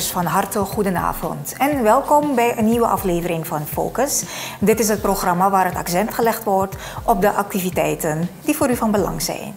van harte goedenavond en welkom bij een nieuwe aflevering van Focus. Dit is het programma waar het accent gelegd wordt op de activiteiten die voor u van belang zijn.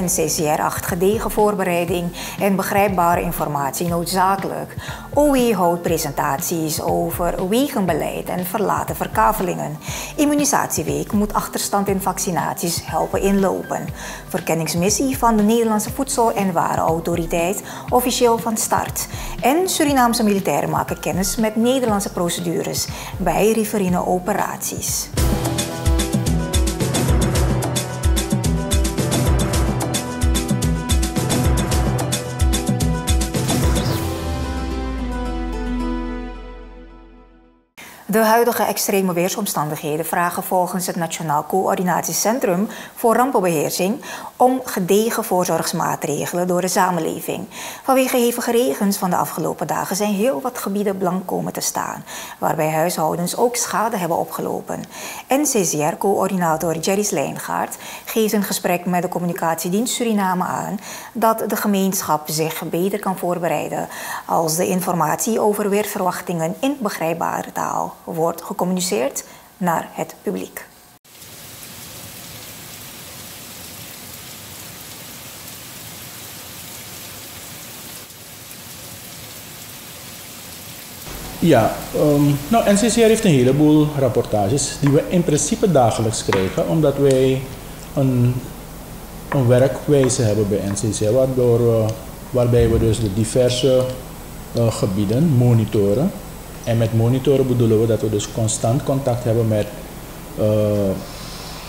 NCCR acht gedegen voorbereiding en begrijpbare informatie noodzakelijk. OE houdt presentaties over wegenbeleid en verlaten verkavelingen. Immunisatieweek moet achterstand in vaccinaties helpen inlopen. Verkenningsmissie van de Nederlandse Voedsel- en Warenautoriteit officieel van start. En Surinaamse militairen maken kennis met Nederlandse procedures bij riverine operaties. De huidige extreme weersomstandigheden vragen volgens het Nationaal Coördinatiecentrum voor Rampenbeheersing om gedegen voorzorgsmaatregelen door de samenleving. Vanwege hevige regens van de afgelopen dagen zijn heel wat gebieden blank komen te staan, waarbij huishoudens ook schade hebben opgelopen. NCCR-coördinator Jerry Slijngaard geeft een gesprek met de communicatiedienst Suriname aan dat de gemeenschap zich beter kan voorbereiden als de informatie over weerverwachtingen in begrijpbare taal wordt gecommuniceerd naar het publiek. Ja, um, nou NCCR heeft een heleboel rapportages die we in principe dagelijks krijgen, omdat wij een, een werkwijze hebben bij NCCR, waardoor, waarbij we dus de diverse uh, gebieden monitoren. En met monitoren bedoelen we dat we dus constant contact hebben met, uh,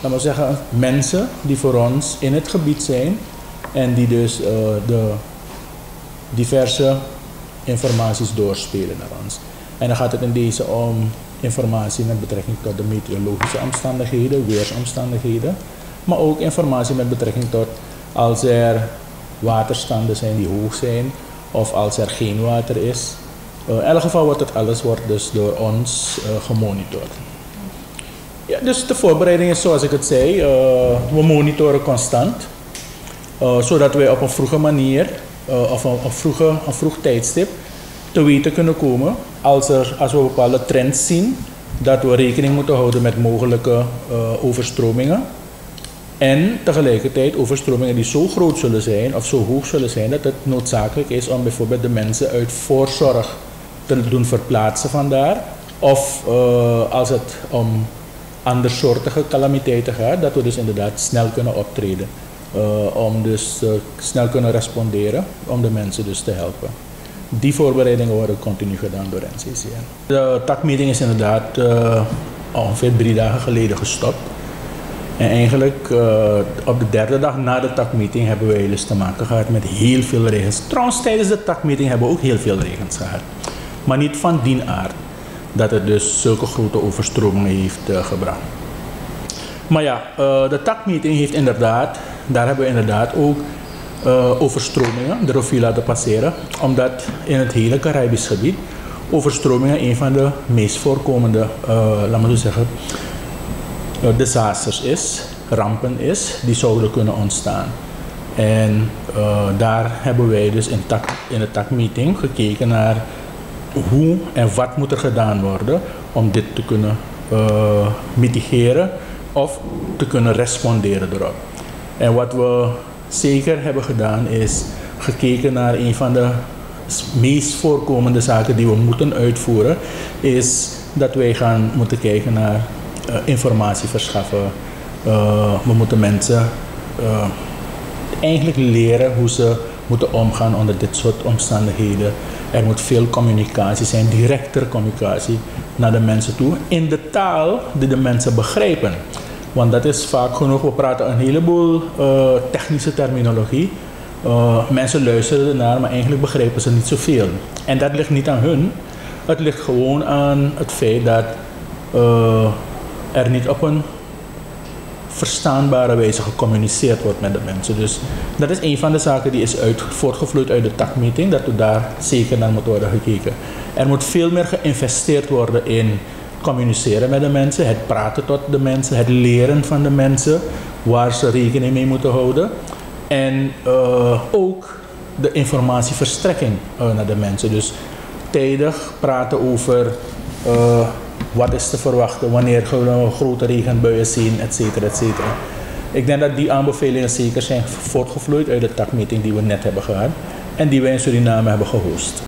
laten we zeggen, mensen die voor ons in het gebied zijn en die dus de diverse informaties doorspelen naar ons. En dan gaat het in deze om informatie met betrekking tot de meteorologische omstandigheden, weersomstandigheden, maar ook informatie met betrekking tot als er waterstanden zijn die hoog zijn of als er geen water is. Uh, in elk geval wordt het alles wordt dus door ons uh, gemonitord. Ja, dus de voorbereiding is zoals ik het zei, uh, we monitoren constant, zodat wij op een vroege manier of een, vroege, een vroeg tijdstip te weten kunnen komen als, er, als we bepaalde trends zien, dat we rekening moeten houden met mogelijke overstromingen. En tegelijkertijd overstromingen die zo groot zullen zijn of zo hoog zullen zijn dat het noodzakelijk is om bijvoorbeeld de mensen uit voorzorg te doen verplaatsen vandaar. Of uh, als het om andersoortige calamiteiten gaat, dat we dus inderdaad snel kunnen optreden. Uh, om dus snel kunnen responderen, om de mensen dus te helpen. Die voorbereidingen worden continu gedaan door NCCN. De takmeeting is inderdaad ongeveer drie dagen geleden gestopt. En eigenlijk op de derde dag na de takmeeting hebben wij dus te maken gehad met heel veel regens. Trouwens, tijdens de takmeeting hebben we ook heel veel regens gehad. Maar niet van die aard dat het dus zulke grote overstromingen heeft uh, gebracht. Maar ja, de takmeeting heeft inderdaad, daar hebben we inderdaad ook uh, overstromingen de rivier laten passeren, omdat in het hele Caribisch gebied overstromingen een van de meest voorkomende, laten we zeggen, uh, disasters is, rampen is, die zouden kunnen ontstaan. En daar hebben wij dus in, tak, in de TAC-meeting gekeken naar hoe en wat moet er gedaan worden om dit te kunnen mitigeren of te kunnen responderen erop. En wat we zeker hebben gedaan is gekeken naar een van de meest voorkomende zaken die we moeten uitvoeren, is dat wij gaan moeten kijken naar uh, informatie verschaffen. Uh, we moeten mensen eigenlijk leren hoe ze moeten omgaan onder dit soort omstandigheden. Er moet veel communicatie zijn, directere communicatie naar de mensen toe in de taal die de mensen begrijpen. Want dat is vaak genoeg, we praten een heleboel uh, technische terminologie. Uh, mensen luisteren ernaar, maar eigenlijk begrijpen ze niet zoveel. En dat ligt niet aan hun. Het ligt gewoon aan het feit dat uh, er niet op een verstaanbare wijze gecommuniceerd wordt met de mensen. Dus dat is een van de zaken die is uit, voortgevloeid uit de TAC-meeting, dat er daar zeker naar moet worden gekeken. Er moet veel meer geïnvesteerd worden in communiceren met de mensen, het praten tot de mensen, het leren van de mensen waar ze rekening mee moeten houden. En uh, ook de informatieverstrekking uh, naar de mensen. Dus tijdig praten over uh, wat is te verwachten, wanneer we grote regenbuien zien, et cetera, et cetera. Ik denk dat die aanbevelingen zeker zijn voortgevloeid uit de takmeting die we net hebben gehad en die wij in Suriname hebben gehost.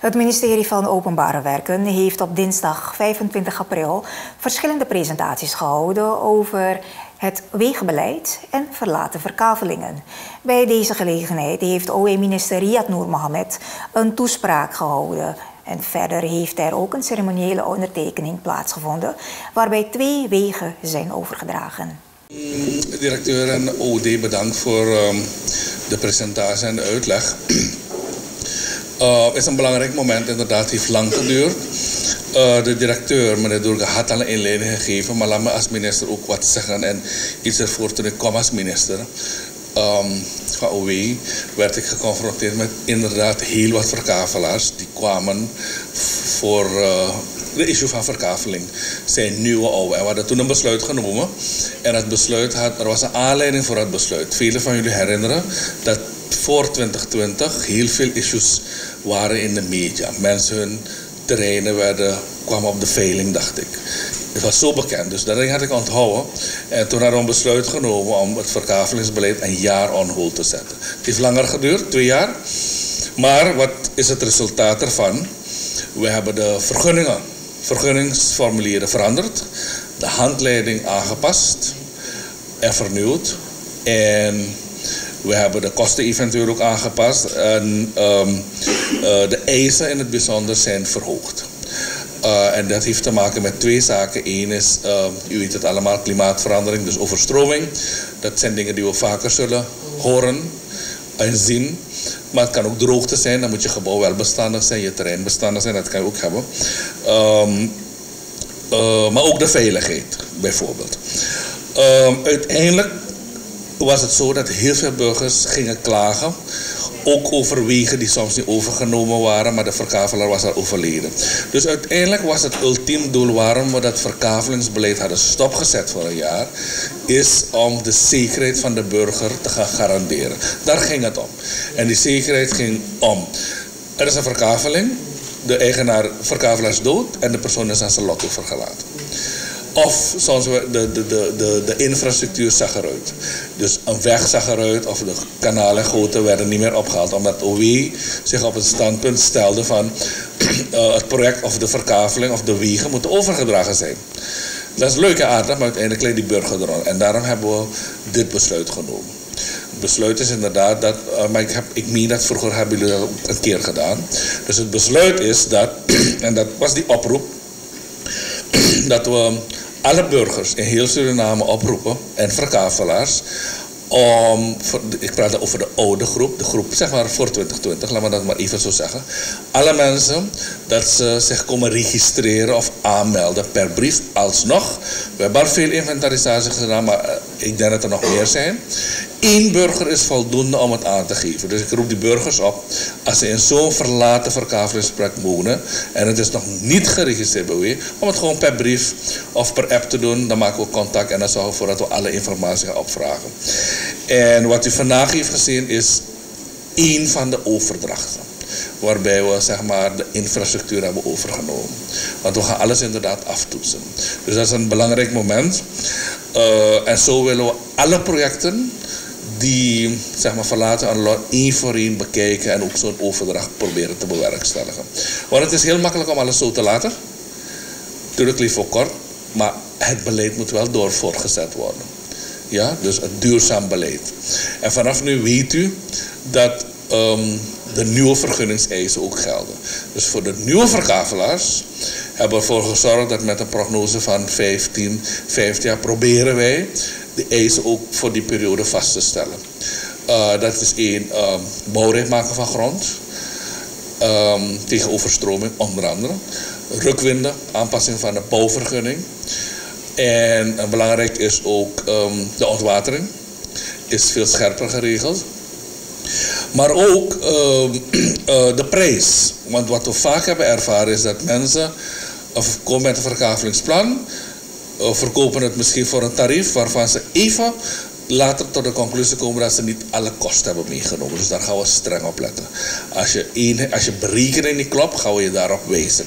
Het ministerie van Openbare Werken heeft op dinsdag 25 april verschillende presentaties gehouden over het wegenbeleid en verlaten verkavelingen. Bij deze gelegenheid heeft OE-minister Riyad Noor Mohamed een toespraak gehouden. En verder heeft er ook een ceremoniële ondertekening plaatsgevonden, waarbij twee wegen zijn overgedragen. Directeur en OD bedankt voor um, de presentatie en de uitleg. Uh, is een belangrijk moment, inderdaad, het heeft lang geduurd. Uh, de directeur, meneer Durga, had al een inleiding gegeven, maar laat me als minister ook wat zeggen en iets ervoor toen ik kwam als minister. Um, van OW werd ik geconfronteerd met inderdaad heel wat verkavelaars die kwamen voor uh, de issue van verkaveling. Zijn nieuwe oude. En we hadden toen een besluit genomen. En het besluit had, er was een aanleiding voor het besluit. Velen van jullie herinneren dat voor 2020 heel veel issues waren in de media. Mensen hun terreinen werden, kwamen op de veiling, dacht ik. Het was zo bekend, dus dat had ik onthouden. En toen hadden we een besluit genomen om het verkavelingsbeleid een jaar on te zetten. Het heeft langer geduurd, twee jaar. Maar wat is het resultaat ervan? We hebben de vergunningen, vergunningsformulieren veranderd, de handleiding aangepast en vernieuwd. En we hebben de kosten eventueel ook aangepast en um, uh, de eisen in het bijzonder zijn verhoogd. Uh, en dat heeft te maken met twee zaken. Eén is, uh, u weet het allemaal, klimaatverandering, dus overstroming. Dat zijn dingen die we vaker zullen horen en zien. Maar het kan ook droogte zijn, dan moet je gebouw wel bestandig zijn, je terrein bestandig zijn, dat kan je ook hebben. Um, uh, maar ook de veiligheid, bijvoorbeeld. Uiteindelijk was het zo dat heel veel burgers gingen klagen. Ook over wegen die soms niet overgenomen waren, maar de verkavelaar was al overleden. Dus uiteindelijk was het ultiem doel waarom we dat verkavelingsbeleid hadden stopgezet voor een jaar, is om de zekerheid van de burger te gaan garanderen. Daar ging het om. En die zekerheid ging om. Er is een verkaveling, de eigenaar verkavelaar is dood en de persoon is aan zijn lot overgelaten. Of soms de, de, de, de, infrastructuur zag eruit. Dus een weg zag eruit of de kanalen en werden niet meer opgehaald. Omdat OW zich op het standpunt stelde van uh, het project of de verkaveling of de wegen moeten overgedragen zijn. Dat is leuk en aardig, maar uiteindelijk leidt die burger eronder. En daarom hebben we dit besluit genomen. Het besluit is inderdaad dat, uh, maar ik, heb, ik meen dat vroeger hebben jullie dat een keer gedaan. Dus het besluit is dat, en dat was die oproep, dat we alle burgers in heel Suriname oproepen en verkavelaars om, ik praat over de oude groep, de groep zeg maar voor 2020, laat me dat maar even zo zeggen. Alle mensen dat ze zich komen registreren of aanmelden per brief alsnog. We hebben al veel inventarisatie gedaan, maar eh, ik denk dat er nog meer zijn. Eén burger is voldoende om het aan te geven. Dus ik roep die burgers op, als ze in zo'n verlaten verkavelingsgesprek wonen en het is nog niet geregistreerd bij u, om het gewoon per brief of per app te doen. Dan maken we contact en dan zorgen we ervoor dat we alle informatie gaan opvragen. En wat u vandaag heeft gezien is één van de overdrachten. Waarbij we zeg maar, de infrastructuur hebben overgenomen. Want we gaan alles inderdaad aftoetsen. Dus dat is een belangrijk moment. Uh, en zo willen we alle projecten die zeg maar, verlaten aan lot één voor één bekijken en ook zo'n overdracht proberen te bewerkstelligen. Want het is heel makkelijk om alles zo te laten. Natuurlijk lief voor kort, maar het beleid moet wel door worden. Ja, dus het duurzaam beleid. En vanaf nu weet u dat um, de nieuwe vergunningseisen ook gelden. Dus voor de nieuwe verkavelaars hebben we ervoor gezorgd dat met een prognose van 15, 15 jaar proberen wij de eisen ook voor die periode vast te stellen. Uh, dat is één, um, bouwrecht maken van grond. Um, tegen overstroming onder andere. Rukwinden, aanpassing van de bouwvergunning. En belangrijk is ook um, de ontwatering. Is veel scherper geregeld. Maar ook ehm, eh, de prijs. Want wat we vaak hebben ervaren is dat mensen of komen met een verkavelingsplan, uh, verkopen het misschien voor een tarief waarvan ze even later tot de conclusie komen dat ze niet alle kosten hebben meegenomen. Dus daar gaan we streng op letten. Als je, een, als je berekening niet klopt, gaan we je daarop wijzen.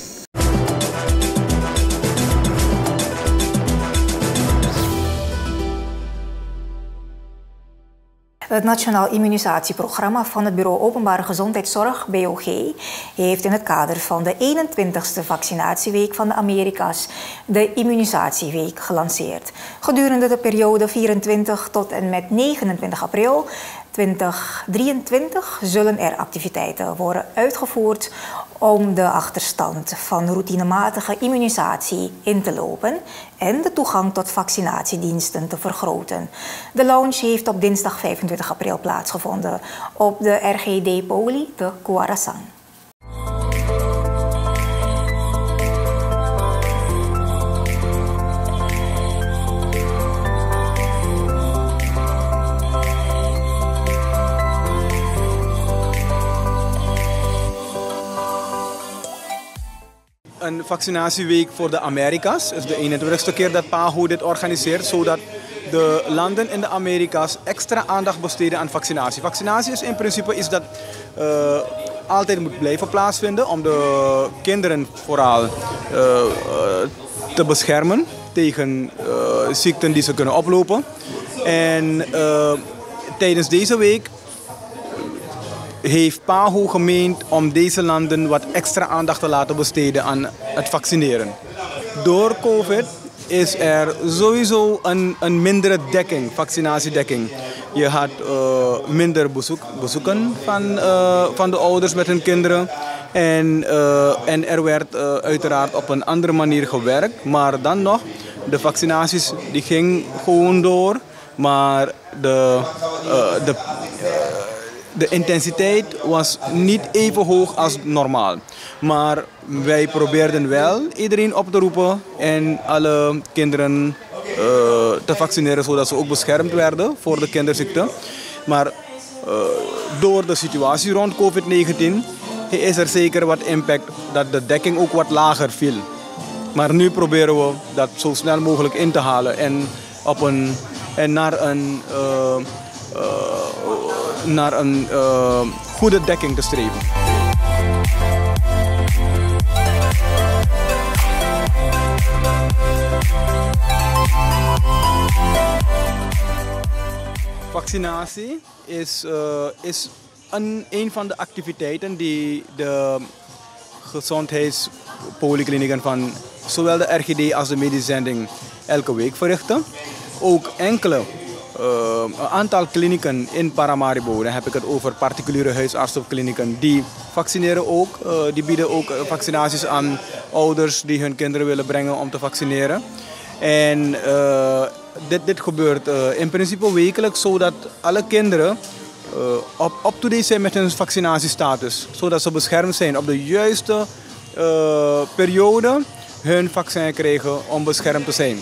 Het Nationaal Immunisatieprogramma van het Bureau Openbare Gezondheidszorg, BOG, heeft in het kader van de 21ste vaccinatieweek van de Amerika's de Immunisatieweek gelanceerd. Gedurende de periode 24 tot en met 29 april 2023 zullen er activiteiten worden uitgevoerd om de achterstand van routinematige immunisatie in te lopen en de toegang tot vaccinatiediensten te vergroten. De launch heeft op dinsdag 25 april plaatsgevonden op de RGD Poli te Kuarasang. Een vaccinatieweek voor de Amerika's. Het is de 21ste keer dat PAHO dit organiseert, zodat de landen in de Amerika's extra aandacht besteden aan vaccinatie. Vaccinatie is in principe iets dat uh, altijd moet blijven plaatsvinden om de kinderen vooral uh, te beschermen tegen ziekten die ze kunnen oplopen. En tijdens deze week heeft PAHO gemeend om deze landen wat extra aandacht te laten besteden aan het vaccineren. Door COVID is er sowieso een, mindere dekking, vaccinatiedekking. Je had uh, minder bezoek, bezoeken van, uh, van de ouders met hun kinderen. En, uh, en er werd uiteraard op een andere manier gewerkt. Maar dan nog, de vaccinaties die gingen gewoon door. Maar de, de de intensiteit was niet even hoog als normaal. Maar wij probeerden wel iedereen op te roepen en alle kinderen uh, te vaccineren zodat ze ook beschermd werden voor de kinderziekte. Maar uh, door de situatie rond COVID-19 is er zeker wat impact dat de dekking ook wat lager viel. Maar nu proberen we dat zo snel mogelijk in te halen en, op een, en naar een uh, naar een uh, goede dekking te streven. Vaccinatie is, uh, is een, een van de activiteiten die de gezondheidspolyklinieken van zowel de RGD als de medische zending elke week verrichten. Ook enkele een aantal klinieken in Paramaribo, dan heb ik het over particuliere huisartsenklinieken, die vaccineren ook. Uh, die bieden ook vaccinaties aan ouders die hun kinderen willen brengen om te vaccineren. En uh, dit, dit gebeurt in principe wekelijks, zodat alle kinderen up-to-date zijn met hun vaccinatiestatus. Zodat ze beschermd zijn op de juiste periode hun vaccin krijgen om beschermd te zijn.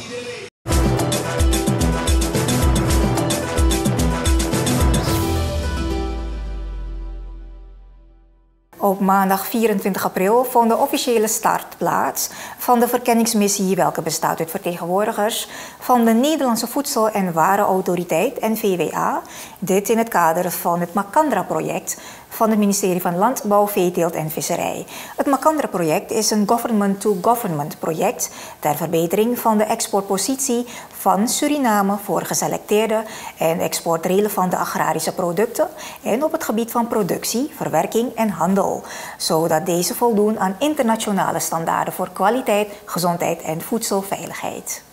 Op maandag 24 april vond de officiële start plaats van de verkenningsmissie, welke bestaat uit vertegenwoordigers van de Nederlandse Voedsel- en Warenautoriteit NVWA. Dit in het kader van het Macandra-project van het ministerie van Landbouw, Veeteelt en Visserij. Het Macandra-project is een government-to-government project ter verbetering van de exportpositie van Suriname voor geselecteerde en exportrelevante agrarische producten en op het gebied van productie, verwerking en handel, zodat deze voldoen aan internationale standaarden voor kwaliteit, gezondheid en voedselveiligheid.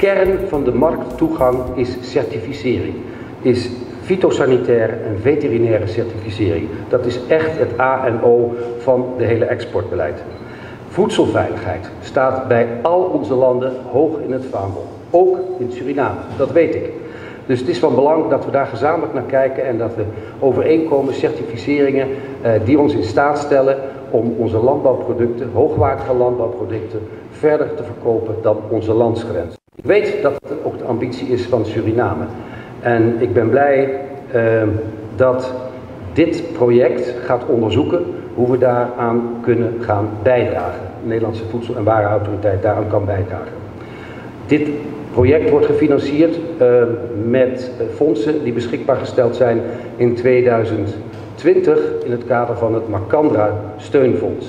Kern van de markttoegang is certificering. Is fytosanitaire en veterinaire certificering. Dat is echt het A en O van de hele exportbeleid. Voedselveiligheid staat bij al onze landen hoog in het vaandel. Ook in Suriname, dat weet ik. Dus het is van belang dat we daar gezamenlijk naar kijken en dat we overeenkomen, certificeringen, eh, die ons in staat stellen om onze landbouwproducten, hoogwaardige landbouwproducten, verder te verkopen dan onze landsgrens. Ik weet dat het ook de ambitie is van Suriname. En ik ben blij uh, dat dit project gaat onderzoeken hoe we daaraan kunnen gaan bijdragen. De Nederlandse Voedsel- en Warenautoriteit daaraan kan bijdragen. Dit project wordt gefinancierd uh, met fondsen die beschikbaar gesteld zijn in 2020 in het kader van het Macandra Steunfonds.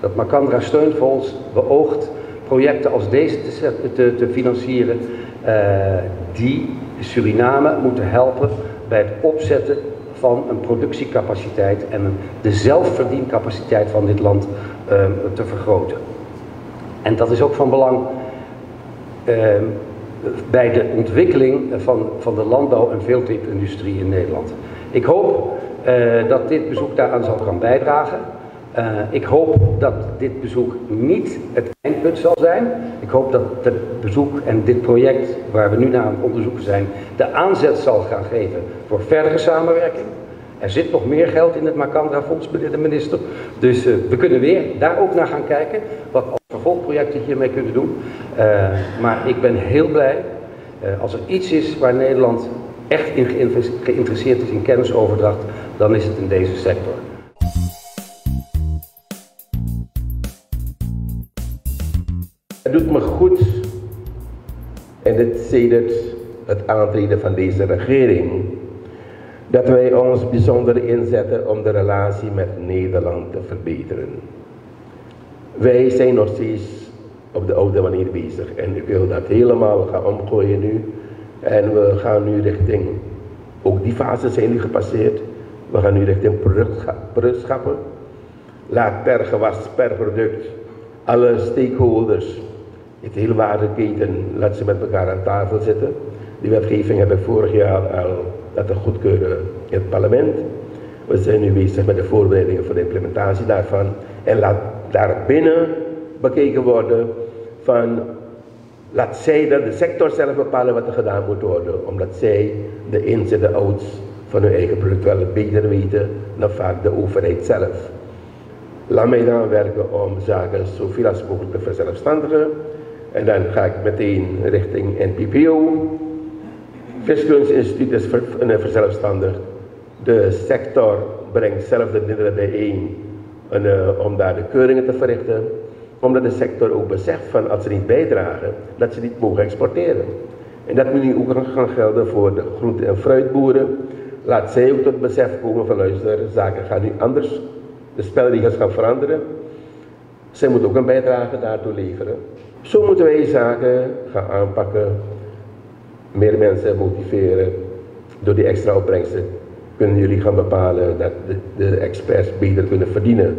Dat Macandra Steunfonds beoogt projecten als deze te, te, te financieren uh, die Suriname moeten helpen bij het opzetten van een productiecapaciteit en de zelfverdiencapaciteit van dit land uh, te vergroten. En dat is ook van belang uh, bij de ontwikkeling van, van de landbouw- en veeltipindustrie in Nederland. Ik hoop uh, dat dit bezoek daaraan zal gaan bijdragen. Uh, ik hoop dat dit bezoek niet het eindpunt zal zijn. Ik hoop dat het bezoek en dit project waar we nu naar aan het onderzoeken zijn, de aanzet zal gaan geven voor verdere samenwerking. Er zit nog meer geld in het Macandra Fonds, meneer de minister. Dus uh, we kunnen weer daar ook naar gaan kijken, wat als vervolgprojecten hiermee kunnen doen. Uh, maar ik ben heel blij als er iets is waar Nederland echt in geïnteresseerd is in kennisoverdracht, dan is het in deze sector. En dit sedert het aantreden van deze regering, dat wij ons bijzonder inzetten om de relatie met Nederland te verbeteren. Wij zijn nog steeds op de oude manier bezig en ik wil dat helemaal gaan omgooien nu. En we gaan nu richting, ook die fases zijn nu gepasseerd, we gaan nu richting productschappen. Laat per gewas, per product, alle stakeholders het hele waardeketen laat ze met elkaar aan tafel zitten. Die wetgeving heb ik vorig jaar al laten goedkeuren in het parlement. We zijn nu bezig met de voorbereidingen voor de implementatie daarvan. En laat daarbinnen bekeken worden van, laat zij dat de sector zelf bepalen wat er gedaan moet worden. Omdat zij de ins en outs van hun eigen product wel beter weten dan vaak de overheid zelf. Laat mij dan werken om zaken zoveel als mogelijk te verzelfstandigen. En dan ga ik meteen richting NPPO. Viskunstinstituut is ver, verzelfstandigd. De sector brengt zelf de middelen bijeen en, uh, om daar de keuringen te verrichten. Omdat de sector ook beseft van als ze niet bijdragen, dat ze niet mogen exporteren. En dat moet nu ook gaan gelden voor de groente- en fruitboeren. Laat zij ook tot besef komen van luister, zaken gaan nu anders. De spelregels gaan veranderen. Zij moeten ook een bijdrage daartoe leveren. Zo moeten wij zaken gaan aanpakken, meer mensen motiveren. Door die extra opbrengsten kunnen jullie gaan bepalen dat de, de experts beter kunnen verdienen.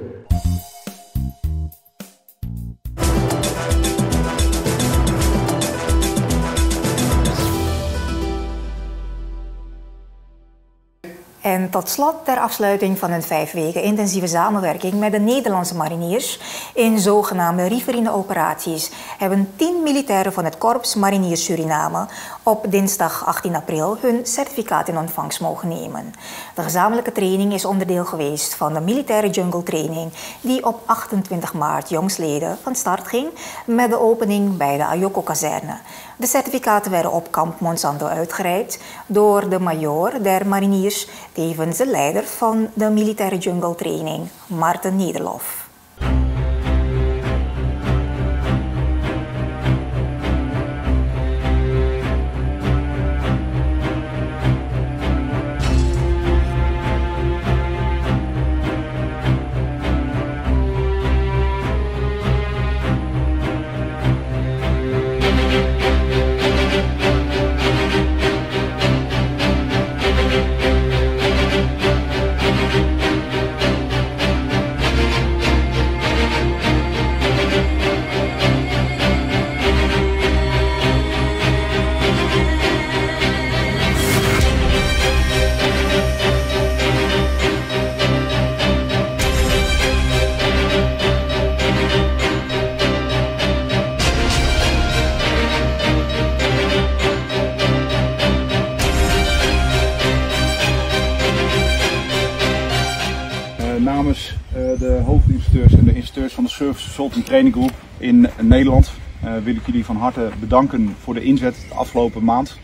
Tot slot ter afsluiting van een vijf weken intensieve samenwerking met de Nederlandse mariniers in zogenaamde riverine operaties hebben tien militairen van het Korps Mariniers Suriname op dinsdag 18 april hun certificaat in ontvangst mogen nemen. De gezamenlijke training is onderdeel geweest van de militaire jungle training die op 28 maart jongsleden van start ging met de opening bij de Ayoko-kazerne. De certificaten werden op kamp Monsanto uitgereikt door de major der mariniers, tevens de leider van de militaire jungle training, Maarten Nederlof. Consulting Training Group in Nederland wil ik jullie van harte bedanken voor de inzet de afgelopen maand.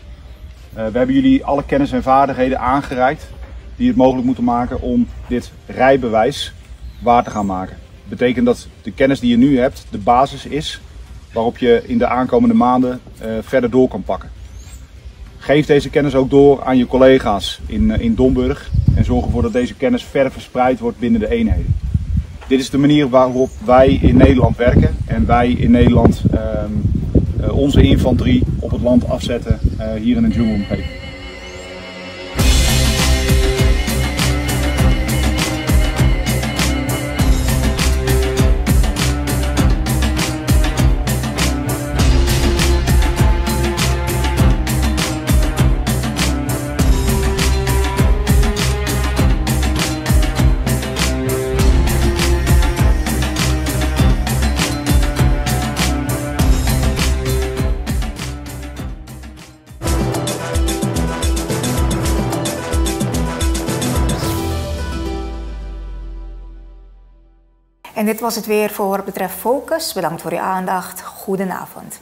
we hebben jullie alle kennis en vaardigheden aangereikt die het mogelijk moeten maken om dit rijbewijs waar te gaan maken. Dat betekent dat de kennis die je nu hebt de basis is waarop je in de aankomende maanden uh, verder door kan pakken. Geef deze kennis ook door aan je collega's in, in Domburg en zorg ervoor dat deze kennis verder verspreid wordt binnen de eenheden. Dit is de manier waarop wij in Nederland werken en wij in Nederland uh, onze infanterie op het land afzetten hier in een jungle-omgeving. En dit was het weer voor betreft Focus. Bedankt voor uw aandacht. Goedenavond.